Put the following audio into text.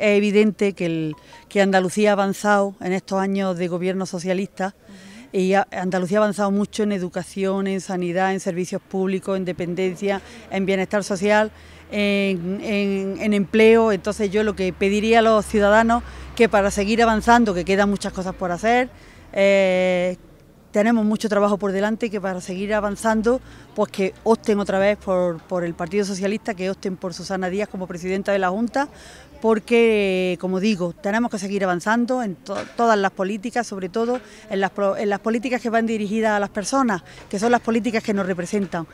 es evidente que, Andalucía ha avanzado en estos años de gobierno socialista y Andalucía ha avanzado mucho en educación, en sanidad, en servicios públicos, en dependencia, en bienestar social, en, empleo. Entonces yo lo que pediría a los ciudadanos que para seguir avanzando, que quedan muchas cosas por hacer, eh, tenemos mucho trabajo por delante que para seguir avanzando, pues que opten otra vez por, el Partido Socialista, que opten por Susana Díaz como presidenta de la Junta, porque, como digo, tenemos que seguir avanzando en todas las políticas, sobre todo en las, en las políticas que van dirigidas a las personas, que son las políticas que nos representan.